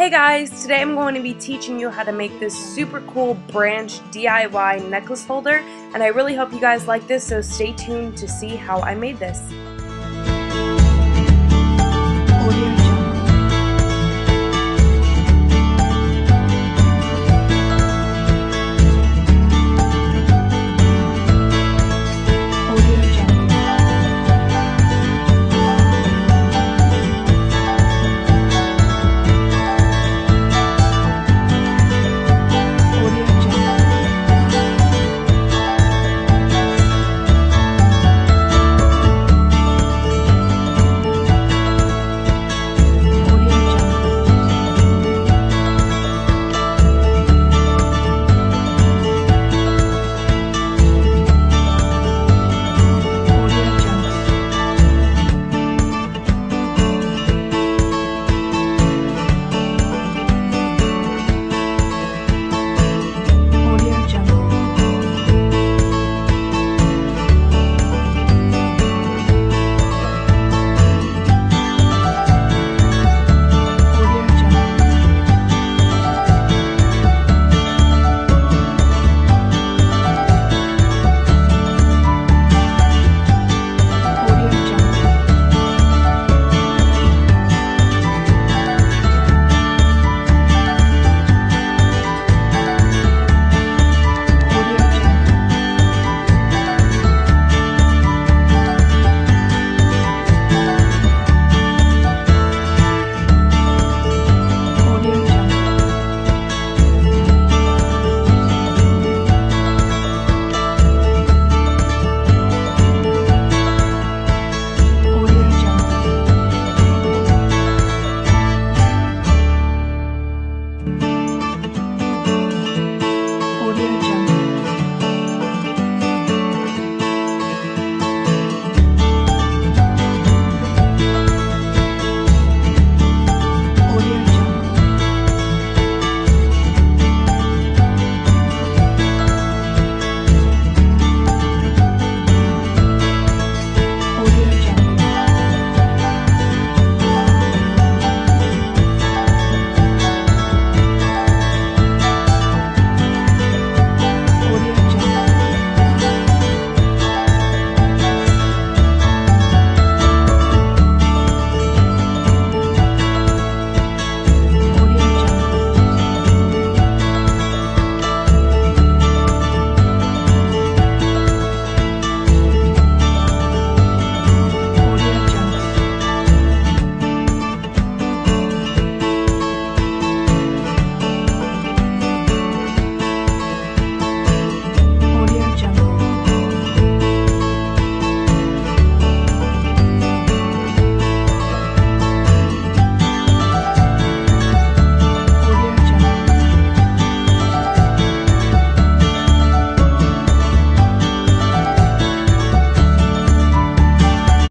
Hey guys, today I'm going to be teaching you how to make this super cool branch DIY necklace holder and I really hope you guys like this so stay tuned to see how I made this.